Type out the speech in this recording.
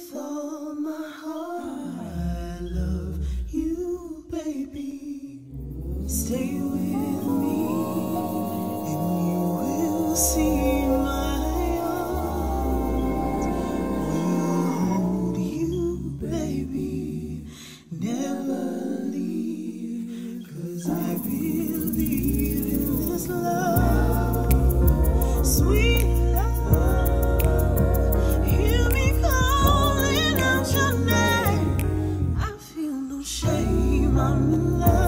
with all my heart. I love you, baby. Stay with me, and you will see my arms will hold you, baby. Never leave, cause I believe. I'm in love.